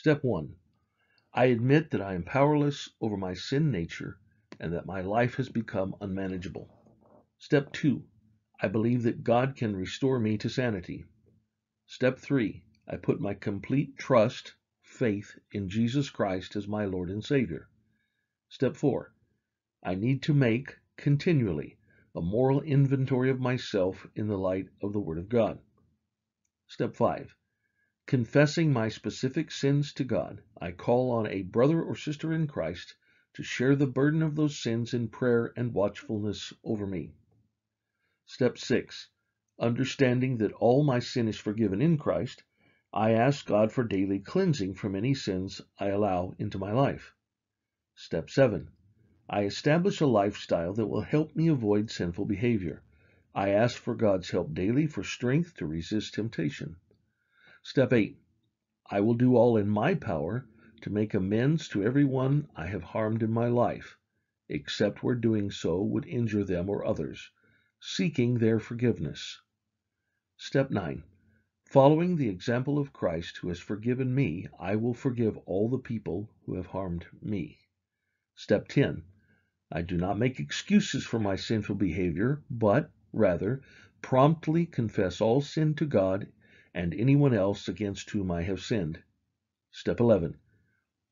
Step 1. I admit that I am powerless over my sin nature and that my life has become unmanageable. Step 2. I believe that God can restore me to sanity. Step 3. I put my complete trust, faith in Jesus Christ as my Lord and Savior. Step 4. I need to make, continually, a moral inventory of myself in the light of the Word of God. Step 5. Confessing my specific sins to God, I call on a brother or sister in Christ to share the burden of those sins in prayer and watchfulness over me. Step 6. Understanding that all my sin is forgiven in Christ, I ask God for daily cleansing from any sins I allow into my life. Step 7. I establish a lifestyle that will help me avoid sinful behavior. I ask for God's help daily for strength to resist temptation. Step 8. I will do all in my power to make amends to everyone I have harmed in my life, except where doing so would injure them or others, seeking their forgiveness. Step 9. Following the example of Christ who has forgiven me, I will forgive all the people who have harmed me. Step 10. I do not make excuses for my sinful behavior, but, rather, promptly confess all sin to God and anyone else against whom I have sinned. Step 11.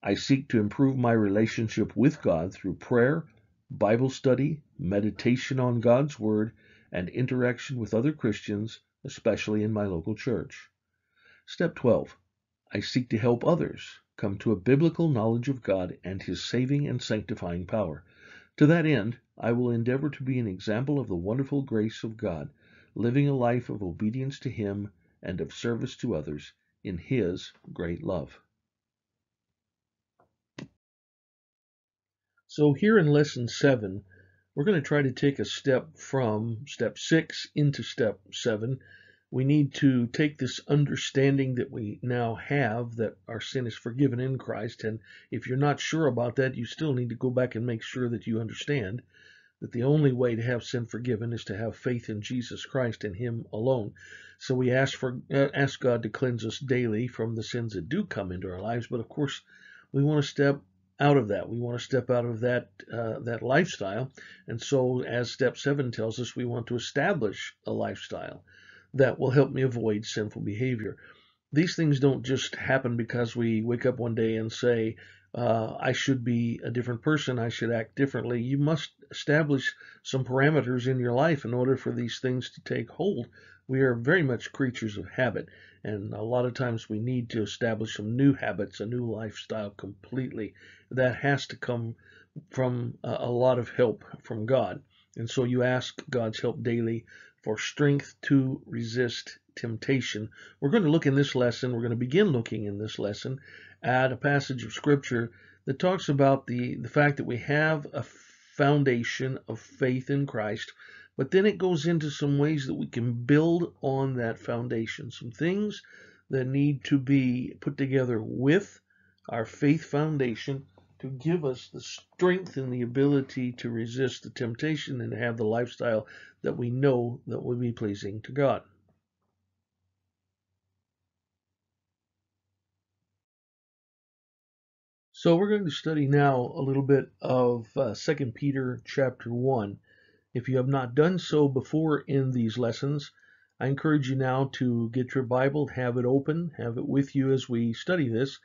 I seek to improve my relationship with God through prayer, Bible study, meditation on God's Word, and interaction with other Christians, especially in my local church. Step 12. I seek to help others come to a biblical knowledge of God and His saving and sanctifying power. To that end, I will endeavor to be an example of the wonderful grace of God, living a life of obedience to Him and of service to others in His great love. So here in lesson seven, we're going to try to take a step from step six into step seven. We need to take this understanding that we now have that our sin is forgiven in Christ. And if you're not sure about that, you still need to go back and make sure that you understand that the only way to have sin forgiven is to have faith in Jesus Christ and Him alone. So we ask for uh, ask God to cleanse us daily from the sins that do come into our lives. But of course, we want to step out of that. We want to step out of that uh, that lifestyle. And so, as step seven tells us, we want to establish a lifestyle that will help me avoid sinful behavior. These things don't just happen because we wake up one day and say, uh, I should be a different person, I should act differently. You must establish some parameters in your life in order for these things to take hold. We are very much creatures of habit, and a lot of times we need to establish some new habits, a new lifestyle completely. That has to come from a lot of help from God. And so you ask God's help daily for strength to resist temptation. We're going to look in this lesson, we're going to begin looking in this lesson at a passage of scripture that talks about the, the fact that we have a foundation of faith in Christ, but then it goes into some ways that we can build on that foundation, some things that need to be put together with our faith foundation to give us the strength and the ability to resist the temptation and have the lifestyle that we know that will be pleasing to God. So we're going to study now a little bit of uh, 2 Peter chapter 1. If you have not done so before in these lessons, I encourage you now to get your Bible, have it open, have it with you as we study this.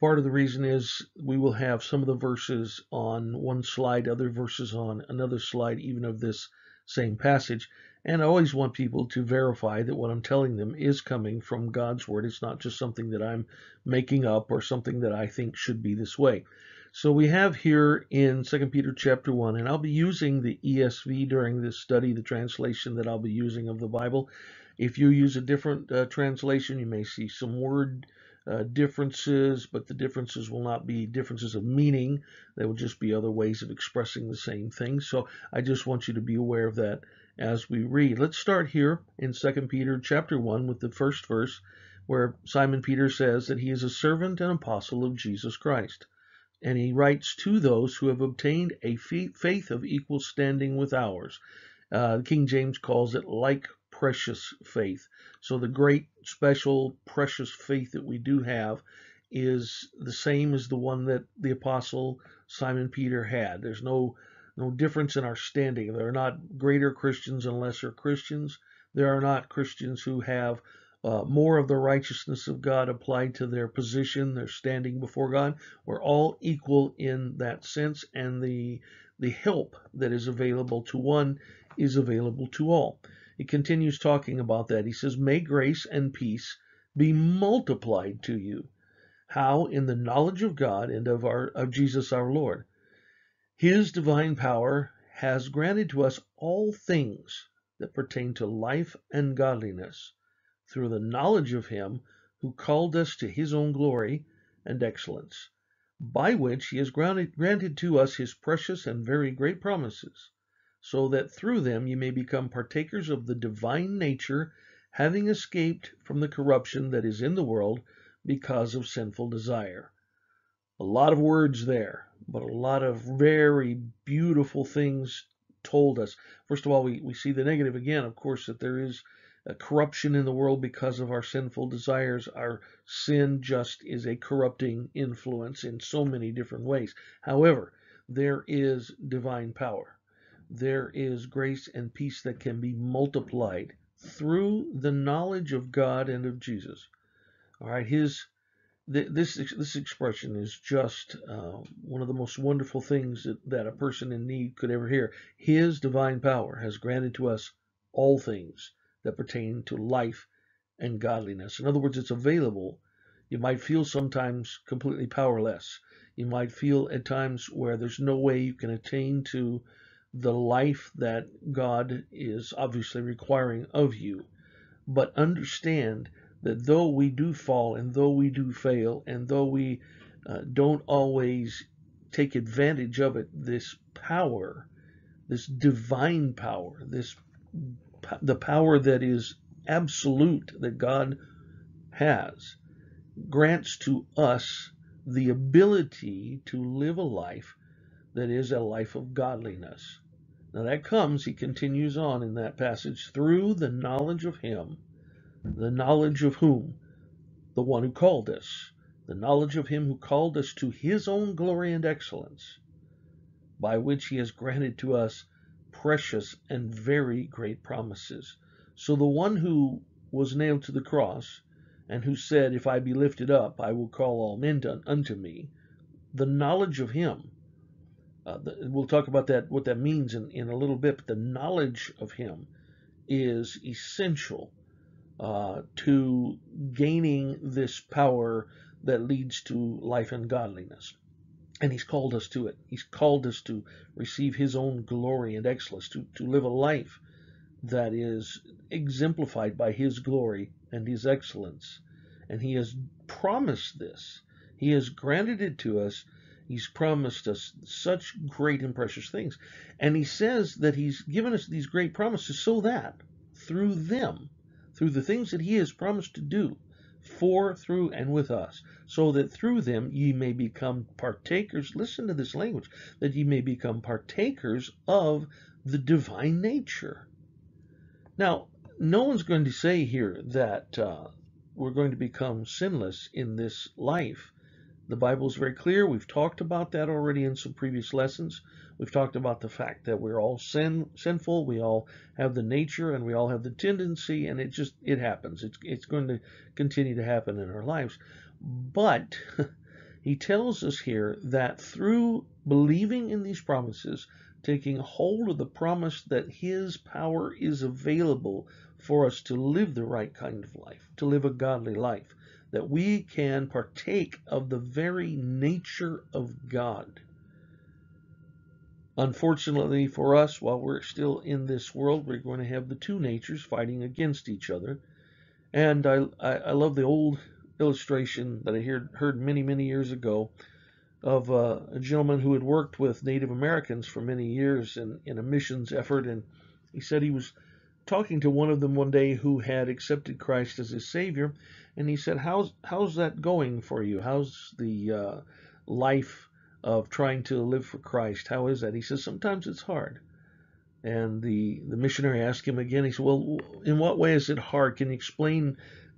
Part of the reason is we will have some of the verses on one slide, other verses on another slide, even of this same passage. And I always want people to verify that what I'm telling them is coming from God's Word. It's not just something that I'm making up or something that I think should be this way. So we have here in 2 Peter chapter 1, and I'll be using the ESV during this study, the translation that I'll be using of the Bible. If you use a different uh, translation, you may see some word uh, differences, but the differences will not be differences of meaning. They will just be other ways of expressing the same thing. So I just want you to be aware of that as we read. Let's start here in 2 Peter chapter 1 with the first verse where Simon Peter says that he is a servant and apostle of Jesus Christ. And he writes to those who have obtained a faith of equal standing with ours. Uh, King James calls it like precious faith. So the great, special, precious faith that we do have is the same as the one that the apostle Simon Peter had. There's no no difference in our standing. There are not greater Christians and lesser Christians. There are not Christians who have uh, more of the righteousness of God applied to their position, their standing before God. We're all equal in that sense, and the the help that is available to one is available to all. He continues talking about that. He says, May grace and peace be multiplied to you. How? In the knowledge of God and of our of Jesus our Lord. His divine power has granted to us all things that pertain to life and godliness through the knowledge of him who called us to his own glory and excellence, by which he has granted, granted to us his precious and very great promises, so that through them you may become partakers of the divine nature, having escaped from the corruption that is in the world because of sinful desire. A lot of words there, but a lot of very beautiful things told us. First of all, we, we see the negative again, of course, that there is a corruption in the world because of our sinful desires. Our sin just is a corrupting influence in so many different ways. However, there is divine power. There is grace and peace that can be multiplied through the knowledge of God and of Jesus. All right, his this this expression is just uh, one of the most wonderful things that, that a person in need could ever hear. His divine power has granted to us all things that pertain to life and godliness. In other words, it's available. You might feel sometimes completely powerless. You might feel at times where there's no way you can attain to the life that God is obviously requiring of you. But understand that though we do fall and though we do fail and though we uh, don't always take advantage of it, this power, this divine power, this the power that is absolute that God has grants to us the ability to live a life that is a life of godliness. Now that comes, he continues on in that passage, through the knowledge of him, the knowledge of whom? The one who called us, the knowledge of him who called us to his own glory and excellence, by which he has granted to us precious and very great promises. So the one who was nailed to the cross and who said, If I be lifted up, I will call all men unto me, the knowledge of him. Uh, the, we'll talk about that, what that means in, in a little bit, but the knowledge of him is essential uh, to gaining this power that leads to life and godliness. And he's called us to it. He's called us to receive his own glory and excellence, to, to live a life that is exemplified by his glory and his excellence. And he has promised this. He has granted it to us. He's promised us such great and precious things. And he says that he's given us these great promises so that through them, through the things that he has promised to do, for, through, and with us, so that through them ye may become partakers. Listen to this language that ye may become partakers of the divine nature. Now, no one's going to say here that uh, we're going to become sinless in this life. The Bible is very clear. We've talked about that already in some previous lessons. We've talked about the fact that we're all sin, sinful. We all have the nature and we all have the tendency, and it just it happens. It's it's going to continue to happen in our lives. But he tells us here that through believing in these promises, taking hold of the promise that his power is available for us to live the right kind of life, to live a godly life, that we can partake of the very nature of God. Unfortunately for us, while we're still in this world, we're going to have the two natures fighting against each other. And I, I, I love the old illustration that I heard, heard many, many years ago of uh, a gentleman who had worked with Native Americans for many years in, in a missions effort. And he said he was talking to one of them one day who had accepted Christ as his Savior. And he said, How's, how's that going for you? How's the uh, life of trying to live for Christ. How is that? He says, sometimes it's hard. And the, the missionary asked him again, he said, well, in what way is it hard? Can you explain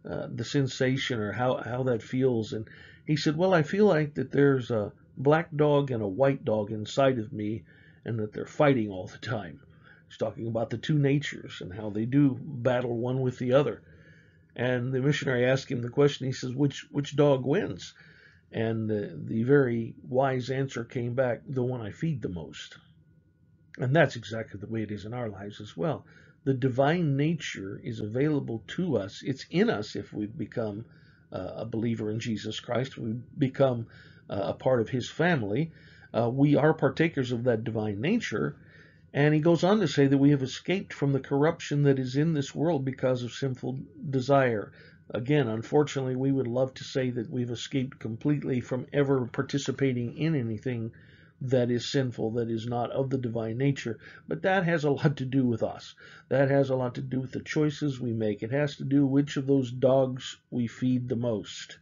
uh, the sensation or how, how that feels? And He said, Well, I feel like that there's a black dog and a white dog inside of me and that they're fighting all the time. He's talking about the two natures and how they do battle one with the other. And the missionary asked him the question. He says, "Which which dog wins?" And the, the very wise answer came back, "The one I feed the most." And that's exactly the way it is in our lives as well. The divine nature is available to us. It's in us if we become uh, a believer in Jesus Christ. We become uh, a part of His family. Uh, we are partakers of that divine nature. And he goes on to say that we have escaped from the corruption that is in this world because of sinful desire. Again, unfortunately, we would love to say that we've escaped completely from ever participating in anything that is sinful, that is not of the divine nature. But that has a lot to do with us. That has a lot to do with the choices we make. It has to do which of those dogs we feed the most.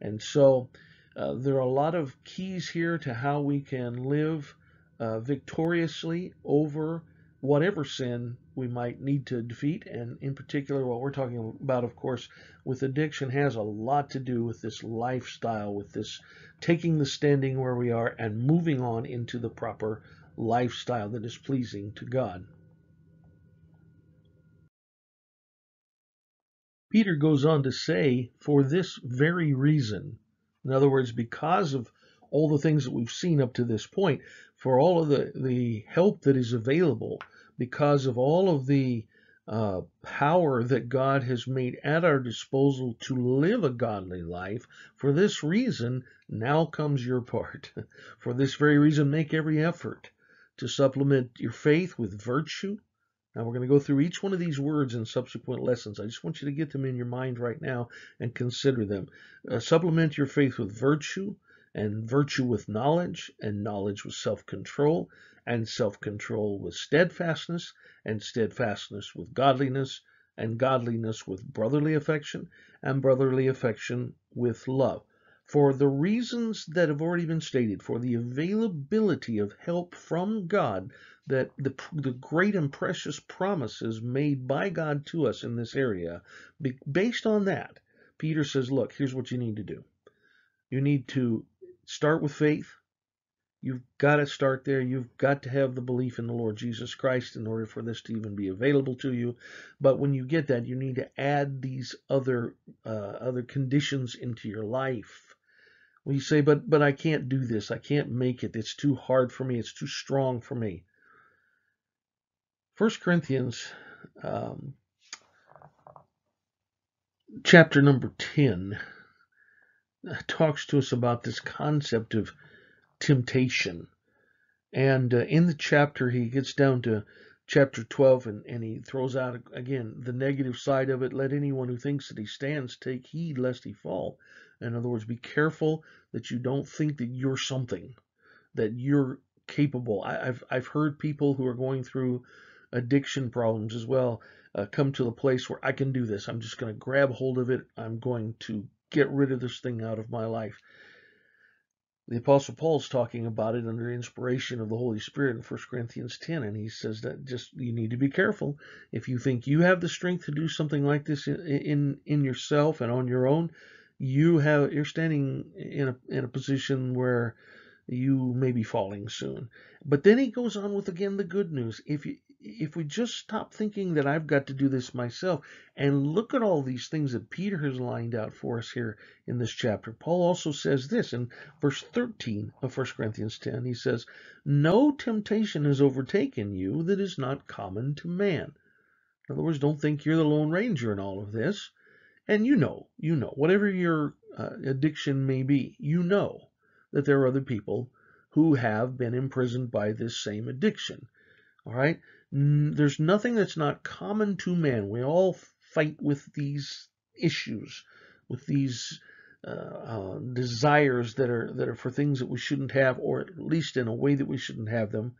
And so uh, there are a lot of keys here to how we can live uh, victoriously over whatever sin we might need to defeat. And in particular, what we're talking about, of course, with addiction has a lot to do with this lifestyle, with this taking the standing where we are and moving on into the proper lifestyle that is pleasing to God. Peter goes on to say, for this very reason, in other words, because of all the things that we've seen up to this point, for all of the, the help that is available because of all of the uh, power that God has made at our disposal to live a godly life. For this reason, now comes your part. For this very reason, make every effort to supplement your faith with virtue. Now, we're going to go through each one of these words in subsequent lessons. I just want you to get them in your mind right now and consider them. Uh, supplement your faith with virtue, and virtue with knowledge, and knowledge with self control, and self control with steadfastness, and steadfastness with godliness, and godliness with brotherly affection, and brotherly affection with love. For the reasons that have already been stated, for the availability of help from God, that the, the great and precious promises made by God to us in this area, based on that, Peter says, look, here's what you need to do. You need to start with faith. You've got to start there. You've got to have the belief in the Lord Jesus Christ in order for this to even be available to you. But when you get that, you need to add these other uh, other conditions into your life. Well, you say, but but I can't do this. I can't make it. It's too hard for me. It's too strong for me. First Corinthians, um, chapter number ten talks to us about this concept of temptation. And uh, in the chapter, he gets down to chapter 12 and, and he throws out again the negative side of it. Let anyone who thinks that he stands take heed lest he fall. In other words, be careful that you don't think that you're something, that you're capable. I, have I've heard people who are going through addiction problems as well uh, come to the place where I can do this. I'm just going to grab hold of it. I'm going to get rid of this thing out of my life. The Apostle Paul's talking about it under inspiration of the Holy Spirit in 1 Corinthians 10, and he says that just you need to be careful. If you think you have the strength to do something like this in in, in yourself and on your own, you have you're standing in a in a position where you may be falling soon. But then he goes on with again the good news. If you if we just stop thinking that I've got to do this myself and look at all these things that Peter has lined out for us here in this chapter, Paul also says this in verse 13 of 1 Corinthians 10. He says, No temptation has overtaken you that is not common to man. In other words, don't think you're the Lone Ranger in all of this. And you know, you know, whatever your uh, addiction may be, you know that there are other people who have been imprisoned by this same addiction. All right? There's nothing that's not common to man. We all fight with these issues, with these uh, uh, desires that are that are for things that we shouldn't have, or at least in a way that we shouldn't have them.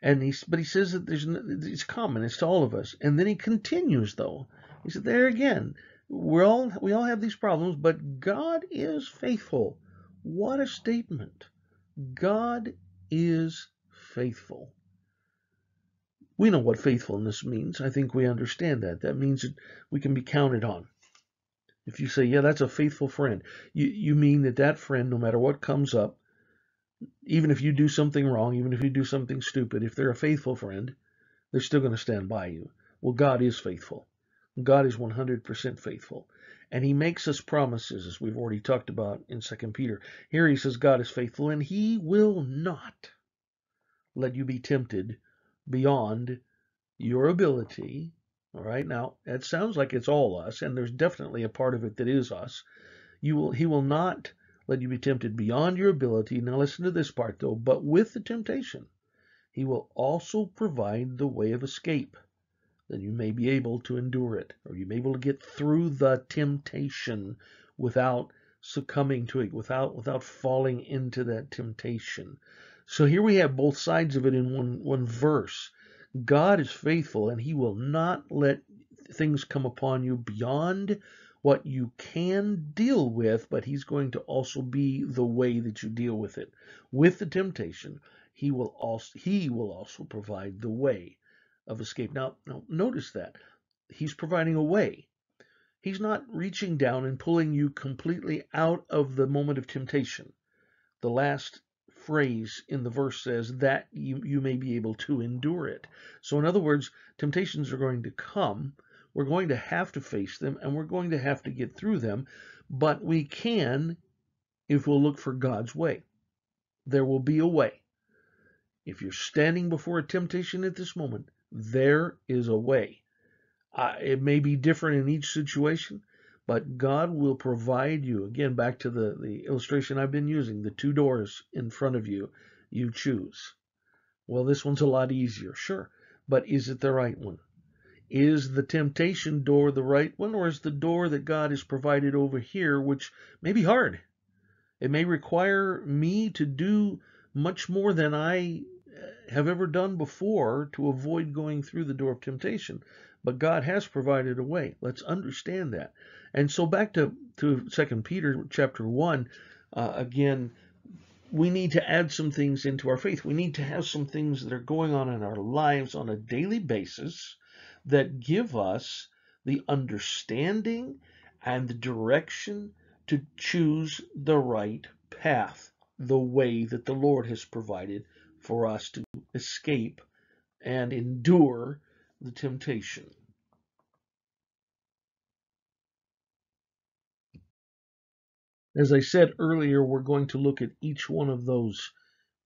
And he, but he says that there's it's common. It's to all of us. And then he continues though. He said, there again, we all we all have these problems, but God is faithful. What a statement! God is faithful. We know what faithfulness means. I think we understand that. That means that we can be counted on. If you say, yeah, that's a faithful friend, you, you mean that that friend, no matter what comes up, even if you do something wrong, even if you do something stupid, if they're a faithful friend, they're still going to stand by you. Well, God is faithful. God is 100% faithful. And he makes us promises, as we've already talked about in 2 Peter. Here he says God is faithful, and he will not let you be tempted beyond your ability. All right, now that sounds like it's all us, and there's definitely a part of it that is us. You will, he will not let you be tempted beyond your ability. Now listen to this part though, but with the temptation, he will also provide the way of escape that you may be able to endure it, or you may be able to get through the temptation without succumbing to it, without without falling into that temptation. So here we have both sides of it in one one verse. God is faithful and he will not let things come upon you beyond what you can deal with, but he's going to also be the way that you deal with it. With the temptation, he will also he will also provide the way of escape. Now, now notice that he's providing a way. He's not reaching down and pulling you completely out of the moment of temptation. The last phrase in the verse says that you, you may be able to endure it. So, in other words, temptations are going to come. We're going to have to face them and we're going to have to get through them, but we can if we'll look for God's way. There will be a way. If you're standing before a temptation at this moment, there is a way. Uh, it may be different in each situation, but God will provide you. Again, back to the, the illustration I've been using the two doors in front of you, you choose. Well, this one's a lot easier, sure, but is it the right one? Is the temptation door the right one, or is the door that God has provided over here, which may be hard? It may require me to do much more than I uh, have ever done before to avoid going through the door of temptation. But God has provided a way. Let's understand that. And so back to, to 2 Peter chapter 1, uh, again, we need to add some things into our faith. We need to have some things that are going on in our lives on a daily basis that give us the understanding and the direction to choose the right path, the way that the Lord has provided for us to escape and endure the temptation. As I said earlier, we're going to look at each one of those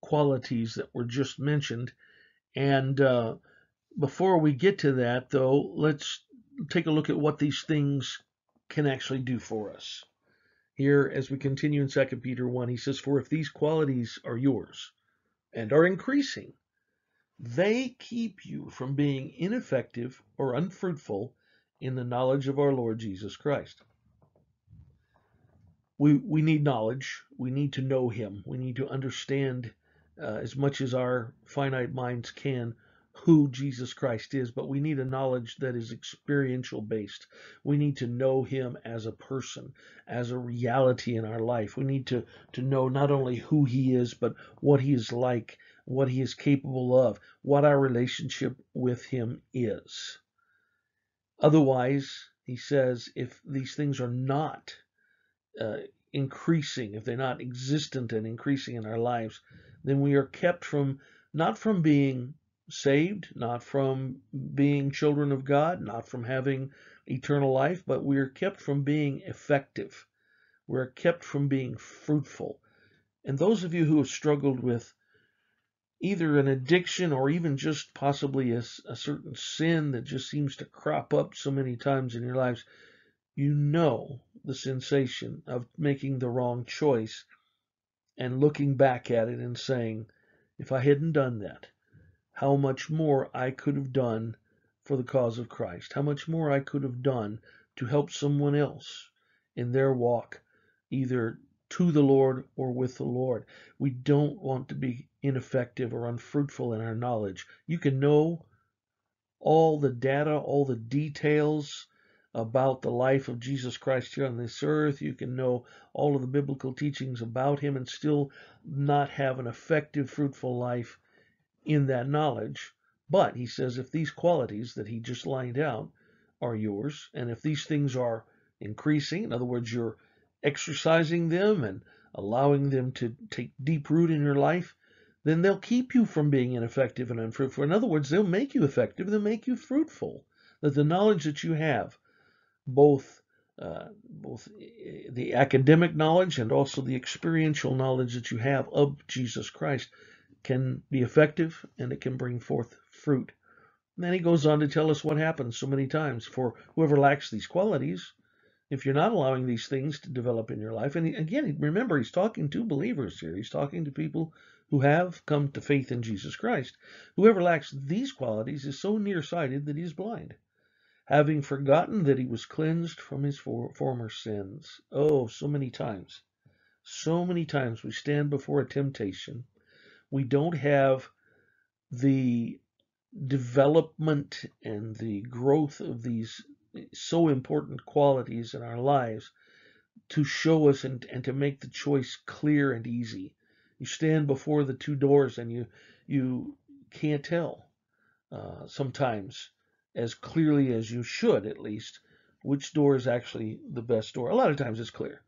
qualities that were just mentioned. And uh, before we get to that, though, let's take a look at what these things can actually do for us. Here, as we continue in 2 Peter 1, he says, For if these qualities are yours, and are increasing, they keep you from being ineffective or unfruitful in the knowledge of our Lord Jesus Christ. We, we need knowledge. We need to know Him. We need to understand uh, as much as our finite minds can who Jesus Christ is, but we need a knowledge that is experiential based. We need to know him as a person, as a reality in our life. We need to, to know not only who he is, but what he is like, what he is capable of, what our relationship with him is. Otherwise, he says, if these things are not uh, increasing, if they're not existent and increasing in our lives, then we are kept from not from being saved, not from being children of God, not from having eternal life, but we are kept from being effective. We're kept from being fruitful. And those of you who have struggled with either an addiction or even just possibly a, a, certain sin that just seems to crop up so many times in your lives, you know the sensation of making the wrong choice and looking back at it and saying, if I hadn't done that, how much more I could have done for the cause of Christ, how much more I could have done to help someone else in their walk, either to the Lord or with the Lord. We don't want to be ineffective or unfruitful in our knowledge. You can know all the data, all the details about the life of Jesus Christ here on this earth. You can know all of the biblical teachings about him and still not have an effective, fruitful life in that knowledge. But he says if these qualities that he just lined out are yours, and if these things are increasing. In other words, you're exercising them and allowing them to take deep root in your life, then they'll keep you from being ineffective and unfruitful. In other words, they'll make you effective, they'll make you fruitful. That the knowledge that you have, both uh, both the academic knowledge and also the experiential knowledge that you have of Jesus Christ, can be effective and it can bring forth fruit. And then he goes on to tell us what happens so many times for whoever lacks these qualities. If you're not allowing these things to develop in your life, and again, remember, he's talking to believers here. He's talking to people who have come to faith in Jesus Christ. Whoever lacks these qualities is so nearsighted that he is blind, having forgotten that he was cleansed from his for former sins. Oh, so many times. So many times we stand before a temptation. We don't have the development and the growth of these so important qualities in our lives to show us and, and to make the choice clear and easy. You stand before the two doors and you you can't tell uh, sometimes as clearly as you should at least which door is actually the best door. A lot of times it's clear.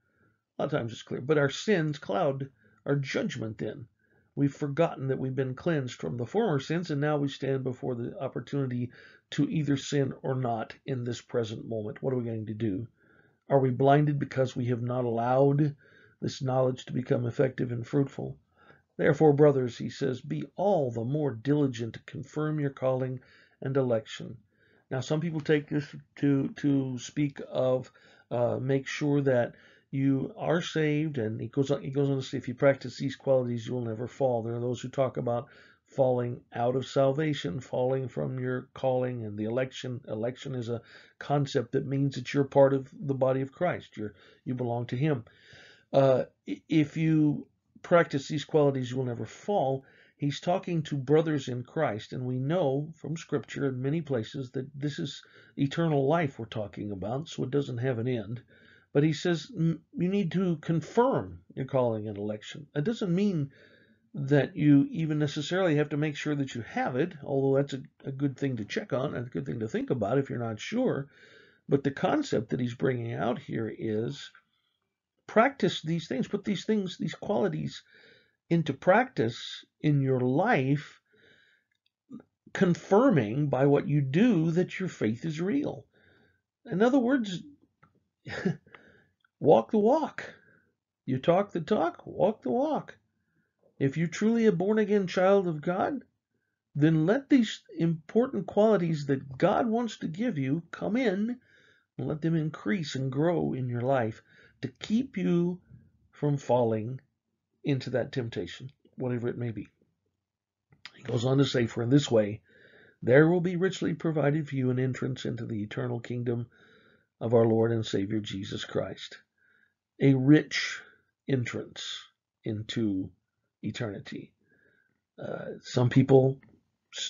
A lot of times it's clear. But our sins cloud our judgment then. We've forgotten that we've been cleansed from the former sins, and now we stand before the opportunity to either sin or not in this present moment. What are we going to do? Are we blinded because we have not allowed this knowledge to become effective and fruitful? Therefore, brothers, he says, be all the more diligent to confirm your calling and election. Now, some people take this to to speak of uh, make sure that you are saved, and he goes on, he goes on to say, if you practice these qualities, you will never fall. There are those who talk about falling out of salvation, falling from your calling and the election. Election is a concept that means that you're part of the body of Christ. You're you belong to Him. Uh, if you practice these qualities, you will never fall. He's talking to brothers in Christ, and we know from Scripture in many places that this is eternal life we're talking about, so it doesn't have an end. But he says you need to confirm your calling and election. It doesn't mean that you even necessarily have to make sure that you have it, although that's a, a good thing to check on and a good thing to think about if you're not sure. But the concept that he's bringing out here is practice these things, put these things, these qualities into practice in your life, confirming by what you do that your faith is real. In other words, Walk the walk. You talk the talk, walk the walk. If you're truly a born again child of God, then let these important qualities that God wants to give you come in and let them increase and grow in your life to keep you from falling into that temptation, whatever it may be. He goes on to say, For in this way there will be richly provided for you an entrance into the eternal kingdom of our Lord and Savior Jesus Christ a rich entrance into eternity. Uh, some people,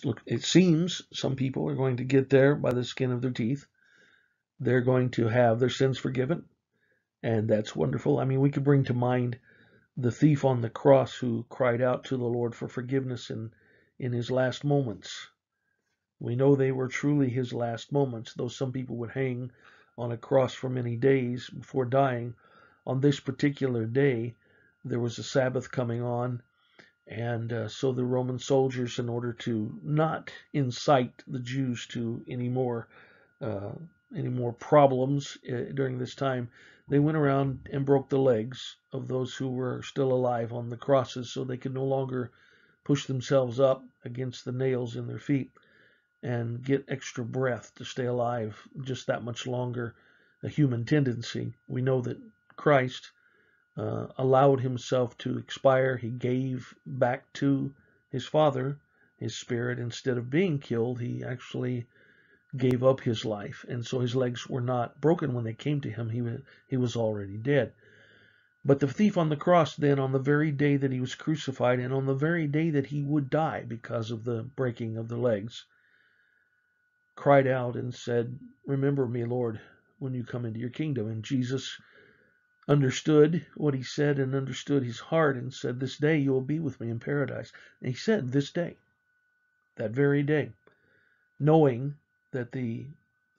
look, it seems, some people are going to get there by the skin of their teeth. They're going to have their sins forgiven, and that's wonderful. I mean, we could bring to mind the thief on the cross who cried out to the Lord for forgiveness in, in his last moments. We know they were truly his last moments, though some people would hang on a cross for many days before dying on this particular day, there was a Sabbath coming on, and uh, so the Roman soldiers, in order to not incite the Jews to any more uh, any more problems uh, during this time, they went around and broke the legs of those who were still alive on the crosses, so they could no longer push themselves up against the nails in their feet and get extra breath to stay alive just that much longer. A human tendency. We know that Christ uh, allowed himself to expire. He gave back to his Father his spirit. Instead of being killed, he actually gave up his life. And so his legs were not broken when they came to him. He he was already dead. But the thief on the cross, then, on the very day that he was crucified, and on the very day that he would die because of the breaking of the legs, cried out and said, Remember me, Lord, when you come into your kingdom. And Jesus understood what he said and understood his heart and said, This day you will be with me in paradise. And he said, This day, that very day, knowing that the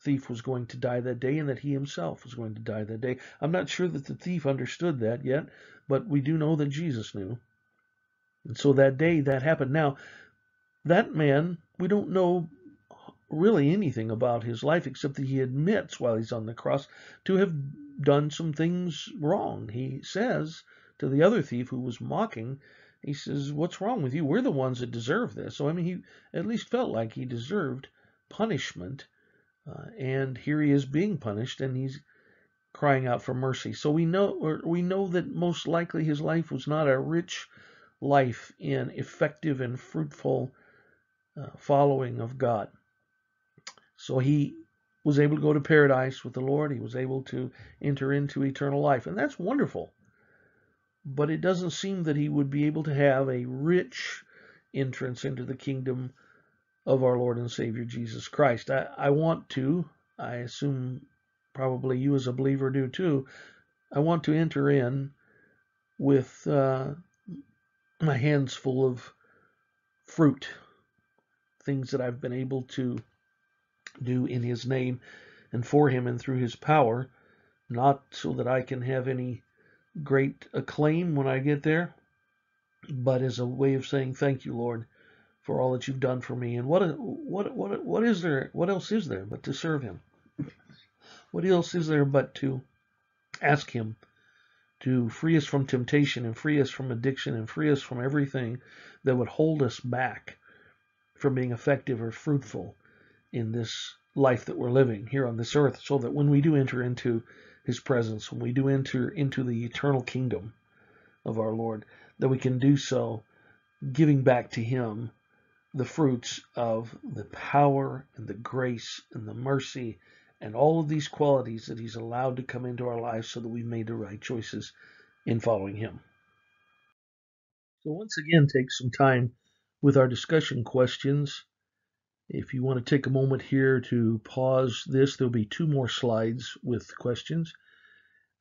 thief was going to die that day and that he himself was going to die that day. I'm not sure that the thief understood that yet, but we do know that Jesus knew. And so that day that happened. Now, that man, we don't know really anything about his life except that he admits while he's on the cross to have done some things wrong. He says to the other thief who was mocking, he says, What's wrong with you? We're the ones that deserve this. So, I mean, he at least felt like he deserved punishment. Uh, and here he is being punished, and he's crying out for mercy. So we know we know that most likely his life was not a rich life in effective and fruitful uh, following of God. So he was able to go to paradise with the Lord. He was able to enter into eternal life, and that's wonderful. But it doesn't seem that he would be able to have a rich entrance into the kingdom of our Lord and Savior Jesus Christ. I, I want to, I assume probably you as a believer do too, I want to enter in with uh, my hands full of fruit, things that I've been able to do in His name and for Him and through His power, not so that I can have any great acclaim when I get there, but as a way of saying thank you, Lord, for all that you've done for me. And what what what what is there? What else is there but to serve Him? What else is there but to ask Him to free us from temptation and free us from addiction and free us from everything that would hold us back from being effective or fruitful in this life that we're living here on this earth, so that when we do enter into His presence, when we do enter into the eternal kingdom of our Lord, that we can do so giving back to Him the fruits of the power and the grace and the mercy and all of these qualities that He's allowed to come into our lives so that we've made the right choices in following Him. So, once again, take some time with our discussion questions. If you want to take a moment here to pause this, there'll be two more slides with questions.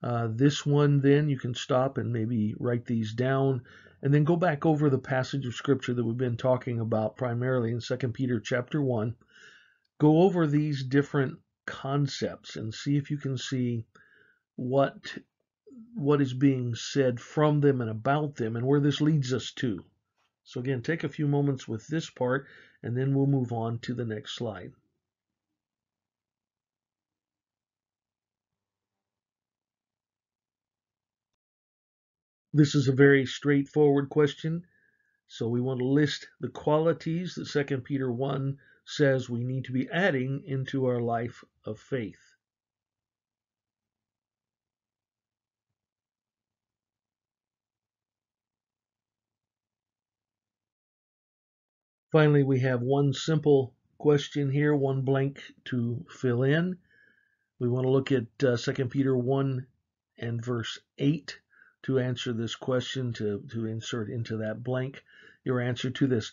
Uh, this one, then, you can stop and maybe write these down and then go back over the passage of scripture that we've been talking about primarily in 2 Peter chapter 1. Go over these different concepts and see if you can see what what is being said from them and about them and where this leads us to. So again, take a few moments with this part and then we'll move on to the next slide. This is a very straightforward question. So we want to list the qualities that 2 Peter 1 says we need to be adding into our life of faith. Finally, we have one simple question here, one blank to fill in. We want to look at uh, 2 Peter 1 and verse 8 to answer this question, to, to insert into that blank your answer to this.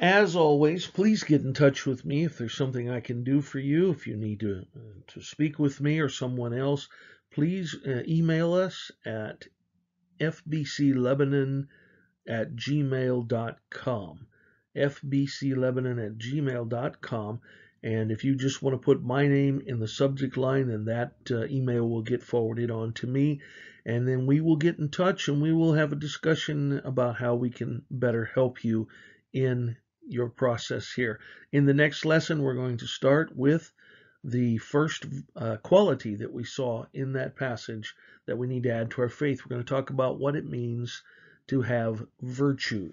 As always, please get in touch with me if there's something I can do for you. If you need to, uh, to speak with me or someone else, please uh, email us at fbclebanon at gmail.com. fbclebanon at gmail.com. And if you just want to put my name in the subject line, then that uh, email will get forwarded on to me and then we will get in touch and we will have a discussion about how we can better help you in your process here. In the next lesson, we're going to start with the first uh, quality that we saw in that passage that we need to add to our faith. We're going to talk about what it means to have virtue.